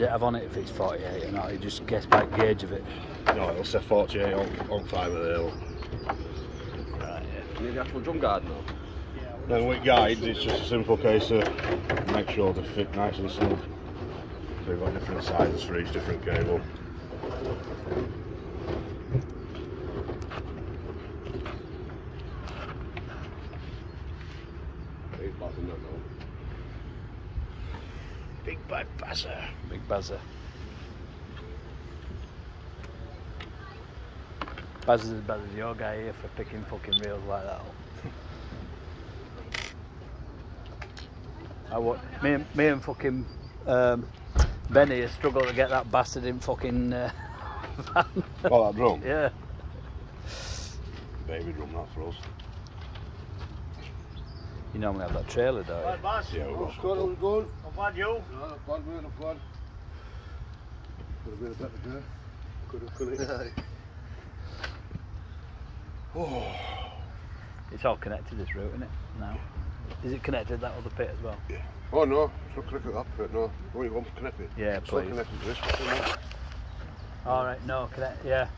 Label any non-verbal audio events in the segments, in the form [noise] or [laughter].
it have on it if it's 48 or not? You just guess by gauge of it. No, it'll say 48 on, on fibre there. Right, yeah. You need the actual drum guard now. Then with guides, it's just a simple case of make sure they fit nice and snug. So you've got different sizes for each different cable. He's passing that now. Big bad buzzer. Big buzzer. Baz is as bad as your guy here for picking fucking reels like that up. I what me and me and fucking um, Benny has struggled to get that bastard in fucking uh, [laughs] van. Oh, that drum? yeah. Baby drum, that for us. You normally have that trailer, don't you? Baz, Yeah, we've got what's going on, going? Not bad, you. No, not bad, mate, not bad. Could have been a better day. Could have, could have. [laughs] Oh, [sighs] It's all connected this route, isn't it? Now. Is it connected that other pit as well? Yeah. Oh no, it's not connected to that bit, no. Only one connected. Yeah, It's not please. connected to this bit, no. Alright, no, connect yeah.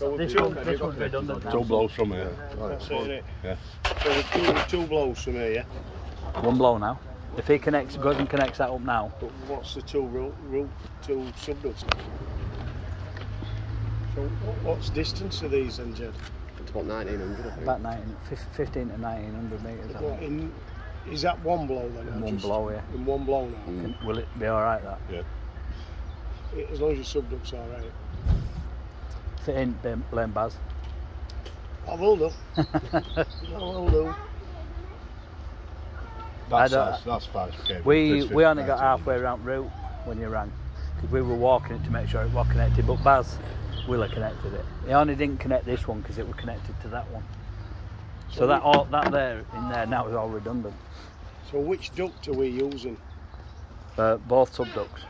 So This two, one this one's redundant now. two blows from here. Right, That's it, innit? Yeah. So two, two blows from here, yeah? One blow now. If he connects goes and connects that up now, But what's the two rule, route two subducts? So what's distance of these then, Jed? It's about 1900, I think. about 19, 15 to 1900 metres. I What, think. in, is that one blow then? In one just- blow, yeah. In one blow now? Mm. Will it be alright that? Yeah. As long as your subduct's alright. Fit in, Ben- blame Baz. I will do. [laughs] I will do. That's, that's five cable. we we only got halfway around route when you rang. Because we were walking it to make sure it was connected, but Baz will have connected it. He only didn't connect this one because it was connected to that one. So, So that all that there in there now is all redundant. So which duct are we using? Uh, both subducts,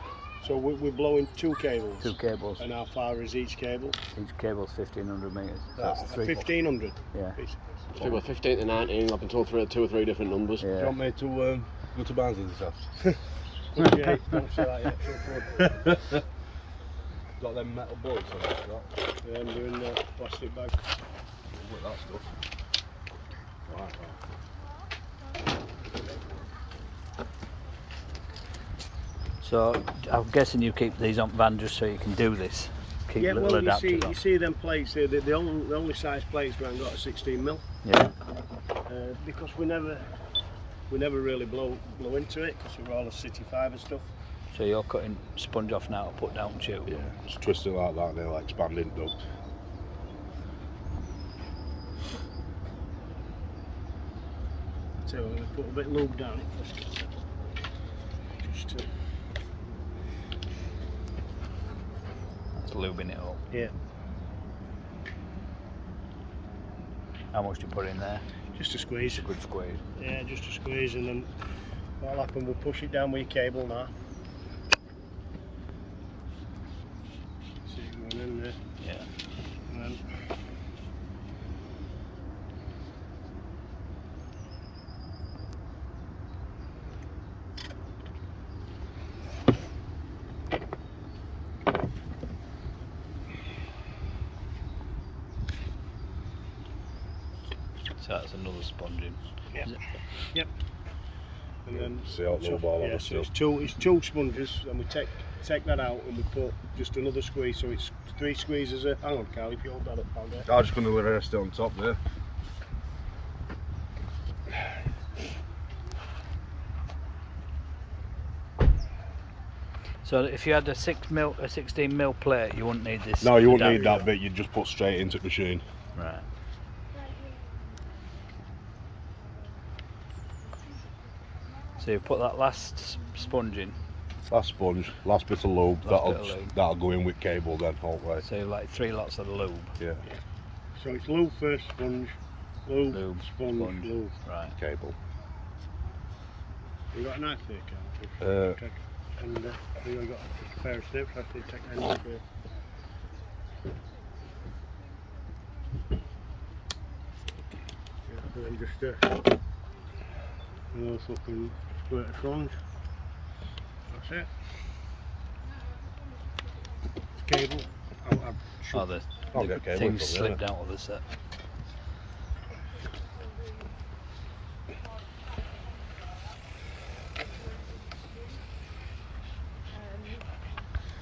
So we, we're blowing two cables. two cables. And how far is each cable? Each cable's 1500 metres. That's three. Fifteen hundred. Yeah. I think we're 15 to 19, I've been told three, two or three different numbers. Do you want me to um, go to Barnsley this afternoon? Yeah, don't say that yet. so. Got them metal bolts on that, that. Yeah, I'm doing the plastic bag. Look at that stuff. Right, right. So I'm guessing you keep these on van just so you can do this. Keep yeah, little well, you see, on. you see them plates here, the, the, only, the only size plates we haven't got are 16 mil, Yeah. uh, because we never, we never really blow blow into it because we're all a CityFibre stuff. So you're cutting sponge off now to put down tube. Yeah, just twist it like that and it'll expand in duct. So we're going to put a bit of lube down it first. Just to, Lubing it up. yeah, How much do you put in there? just a squeeze. Good squeeze. Yeah, just a squeeze and then what'll happen, we'll push it down with your cable now. See it going in there. Yeah. And then So that's another sponging. Yeah. Yep. And then See how low ball yeah, on so it's two it's two sponges and we take take that out and we put just another squeeze so it's three squeezes a hang on Carl if you hold that up I'll get I'm just going to rest it on top there. So if you had a six mil, a 16 mil plate, you wouldn't need this. No, you wouldn't need that bit, you'd just put straight into the machine. Right. So you put that last sponge in. Last sponge, last bit of lube, Last that'll, of lube. that'll go in with cable then, all the way. So like three lots of lube. Yeah, so it's lube first sponge lube, Lube, sponge, sponge. lube Right. cable. you got a knife there Carl Uh, Take- and uh, you got a pair of snips I think take that knife there yeah, and then just uh, another fucking squirt of sponge that's it cable. I, I should, Oh, the, I'll the get cable things from there. slipped out of the set.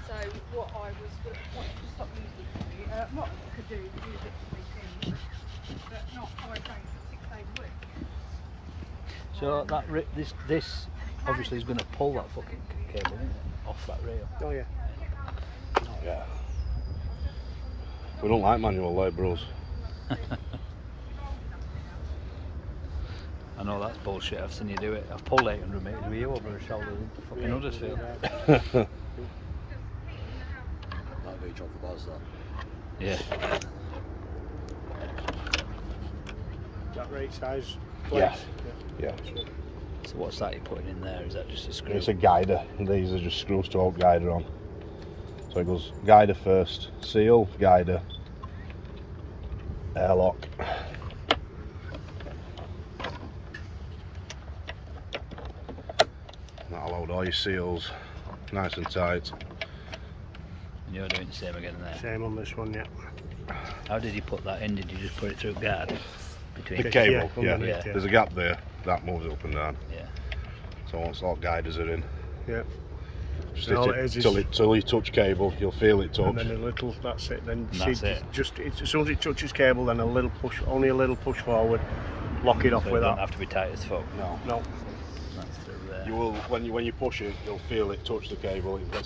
So what I was gonna- wanting to stop using it for, uh, what could do is use it for weekends, but not five days, six days a week. So that this this obviously is going to pull that fucking cable isn't it? off that rail. oh yeah. Yeah. We don't like manual labourers. I know that's bullshit. I've seen you do it. I've pulled 800 metres with you over a shoulder in fucking Huddersfield. That'd [laughs] [laughs] be a job for Buzz, that. Yeah. Is that right size? Yeah. place? Yeah. So what's that you're putting in there? Is that just a screw? It's a guider. These are just screws to hold guider on. So it goes guider first, seal, guider, airlock. That'll hold all your seals nice and tight. And you're doing the same again there. Same on this one, yeah. How did you put that in? Did you just put it through guard? Between The Okay, cable, yeah, yeah. yeah. There's a gap there, that moves up and down. Yeah. So once all guiders are in, Yeah. just And all it it, is is- till, it, till you touch cable, you'll feel it touch. And then a little, that's it. Then And that's it. Just it's, as soon as it touches cable, then a little push, only a little push forward, lock it off So it with don't that. have to be tight as fuck. No. No, That's through there. You will when you when you push it, you'll feel it touch the cable. It's like